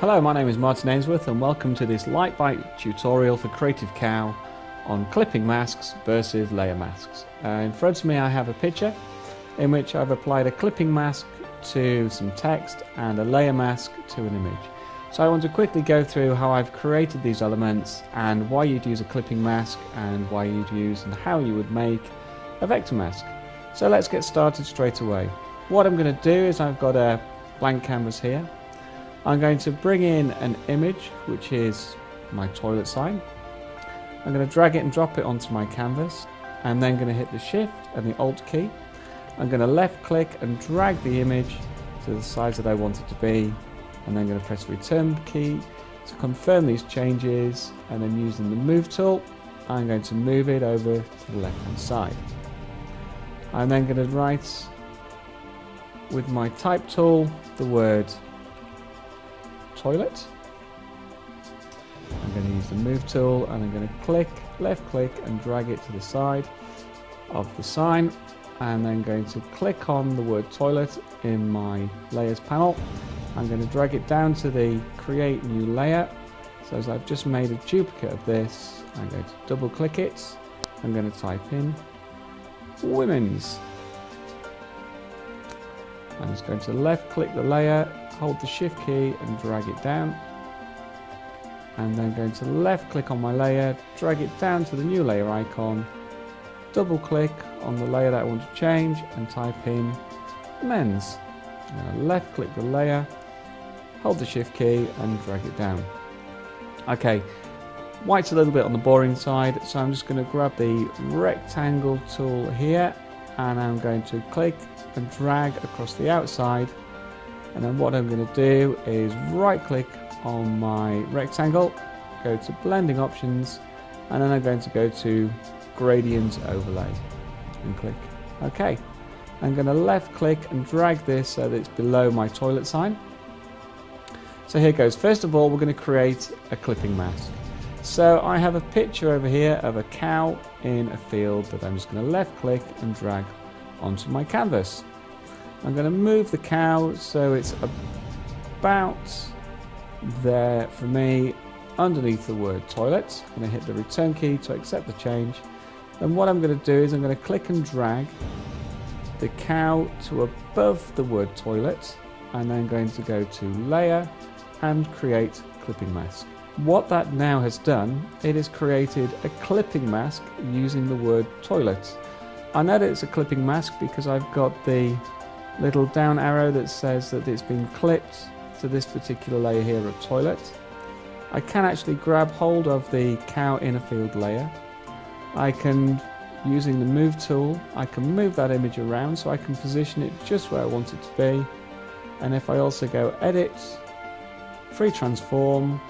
Hello, my name is Martin Ainsworth and welcome to this Lite Bite tutorial for Creative Cow on clipping masks versus layer masks. Uh, in front of me I have a picture in which I've applied a clipping mask to some text and a layer mask to an image. So I want to quickly go through how I've created these elements and why you'd use a clipping mask and why you'd use and how you would make a vector mask. So let's get started straight away. What I'm going to do is I've got a blank canvas here. I'm going to bring in an image which is my toilet sign. I'm going to drag it and drop it onto my canvas. I'm then going to hit the shift and the alt key. I'm going to left click and drag the image to the size that I want it to be and then going to press return key to confirm these changes and then using the move tool I'm going to move it over to the left hand side. I'm then going to write with my type tool the word toilet. I'm going to use the move tool and I'm going to click, left click and drag it to the side of the sign and then going to click on the word toilet in my layers panel I'm going to drag it down to the create new layer. So as I've just made a duplicate of this, I'm going to double click it. I'm going to type in women's. I'm just going to left click the layer, hold the shift key and drag it down. And then going to left click on my layer, drag it down to the new layer icon, double click on the layer that I want to change and type in men's. Left click the layer, hold the shift key and drag it down. Okay, white's a little bit on the boring side, so I'm just going to grab the rectangle tool here and I'm going to click and drag across the outside. And then what I'm going to do is right click on my rectangle, go to blending options, and then I'm going to go to gradient overlay and click OK. I'm going to left click and drag this so that it's below my toilet sign. So here goes. First of all, we're going to create a clipping mask. So I have a picture over here of a cow in a field that I'm just going to left click and drag onto my canvas. I'm going to move the cow so it's about there for me underneath the word toilet. I'm going to hit the return key to accept the change. And what I'm going to do is I'm going to click and drag the cow to above the word toilet and then going to go to layer and create clipping mask. What that now has done, it has created a clipping mask using the word toilet. I know that it's a clipping mask because I've got the little down arrow that says that it's been clipped to this particular layer here of toilet. I can actually grab hold of the cow inner field layer. I can, using the move tool, I can move that image around so I can position it just where I want it to be. And if I also go edit free transform,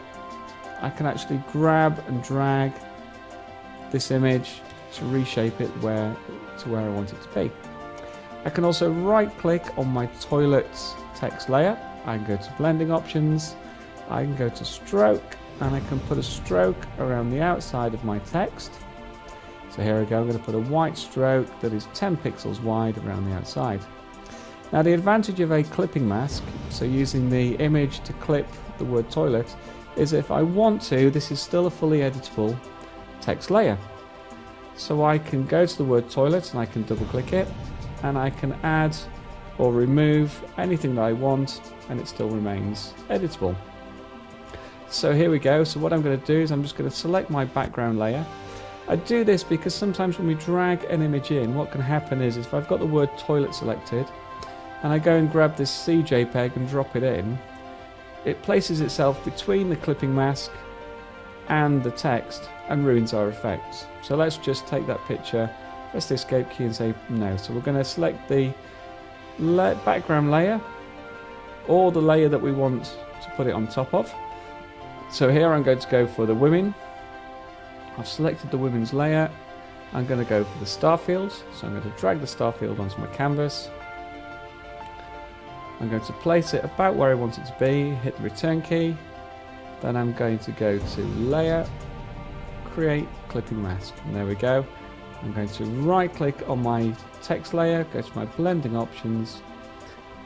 I can actually grab and drag this image to reshape it where to where I want it to be. I can also right click on my toilet text layer. I can go to blending options. I can go to stroke and I can put a stroke around the outside of my text. So here we go, I'm going to put a white stroke that is 10 pixels wide around the outside. Now the advantage of a clipping mask, so using the image to clip the word toilet, is if I want to, this is still a fully editable text layer. So I can go to the word toilet and I can double click it and I can add or remove anything that I want and it still remains editable. So here we go. So what I'm going to do is I'm just going to select my background layer. I do this because sometimes when we drag an image in, what can happen is if I've got the word toilet selected, and I go and grab this CJPEG and drop it in, it places itself between the clipping mask and the text and ruins our effects. So let's just take that picture, press the escape key and say no. So we're going to select the background layer or the layer that we want to put it on top of. So here I'm going to go for the women. I've selected the women's layer. I'm going to go for the star fields. So I'm going to drag the star field onto my canvas. I'm going to place it about where I want it to be, hit the return key, then I'm going to go to layer, create clipping mask, and there we go. I'm going to right click on my text layer, go to my blending options,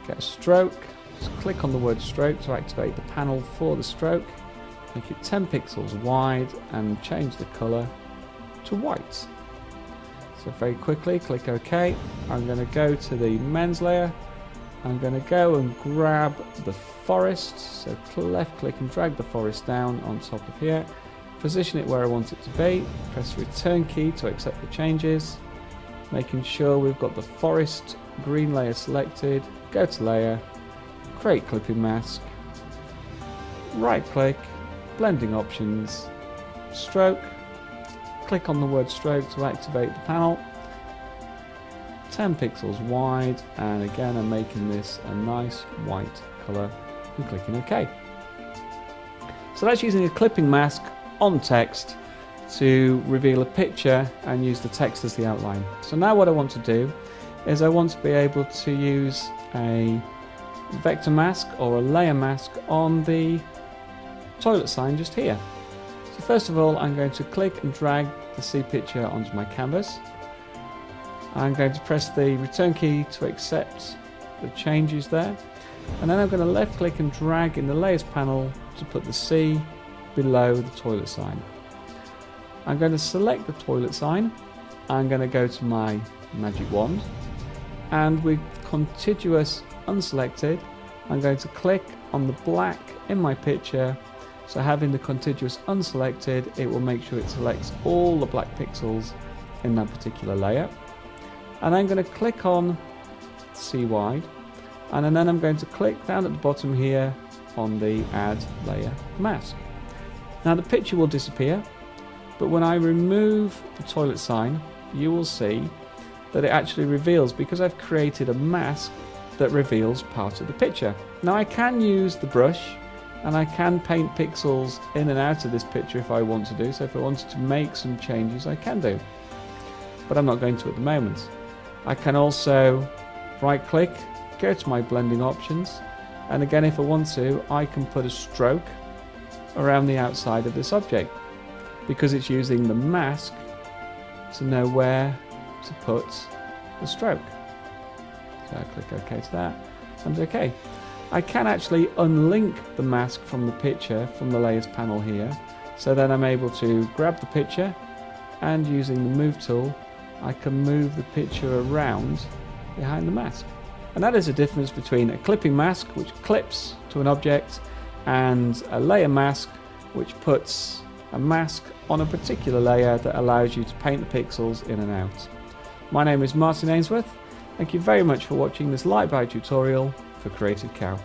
get a stroke, strokes, click on the word stroke to activate the panel for the stroke, make it 10 pixels wide and change the colour to white. So very quickly click OK. I'm going to go to the men's layer. I'm going to go and grab the forest. So left click and drag the forest down on top of here. Position it where I want it to be. Press return key to accept the changes. Making sure we've got the forest green layer selected. Go to layer, create clipping mask, right click, blending options, stroke, click on the word stroke to activate the panel 10 pixels wide and again I'm making this a nice white colour and clicking OK. So that's using a clipping mask on text to reveal a picture and use the text as the outline. So now what I want to do is I want to be able to use a vector mask or a layer mask on the toilet sign just here. So first of all I'm going to click and drag the C picture onto my canvas. I'm going to press the return key to accept the changes there and then I'm going to left click and drag in the layers panel to put the C below the toilet sign. I'm going to select the toilet sign. I'm going to go to my magic wand. And with contiguous unselected I'm going to click on the black in my picture. So having the contiguous unselected it will make sure it selects all the black pixels in that particular layer. And I'm going to click on C wide. And then I'm going to click down at the bottom here on the add layer mask now the picture will disappear but when I remove the toilet sign you will see that it actually reveals because I've created a mask that reveals part of the picture. Now I can use the brush and I can paint pixels in and out of this picture if I want to do so if I wanted to make some changes I can do but I'm not going to at the moment. I can also right click go to my blending options and again if I want to I can put a stroke around the outside of this object because it's using the mask to know where to put the stroke. So I click OK to that and OK. I can actually unlink the mask from the picture from the layers panel here so then I'm able to grab the picture and using the move tool I can move the picture around behind the mask. And that is the difference between a clipping mask which clips to an object and a layer mask which puts a mask on a particular layer that allows you to paint the pixels in and out. My name is Martin Ainsworth. Thank you very much for watching this Lite Bite tutorial for Creative Cow.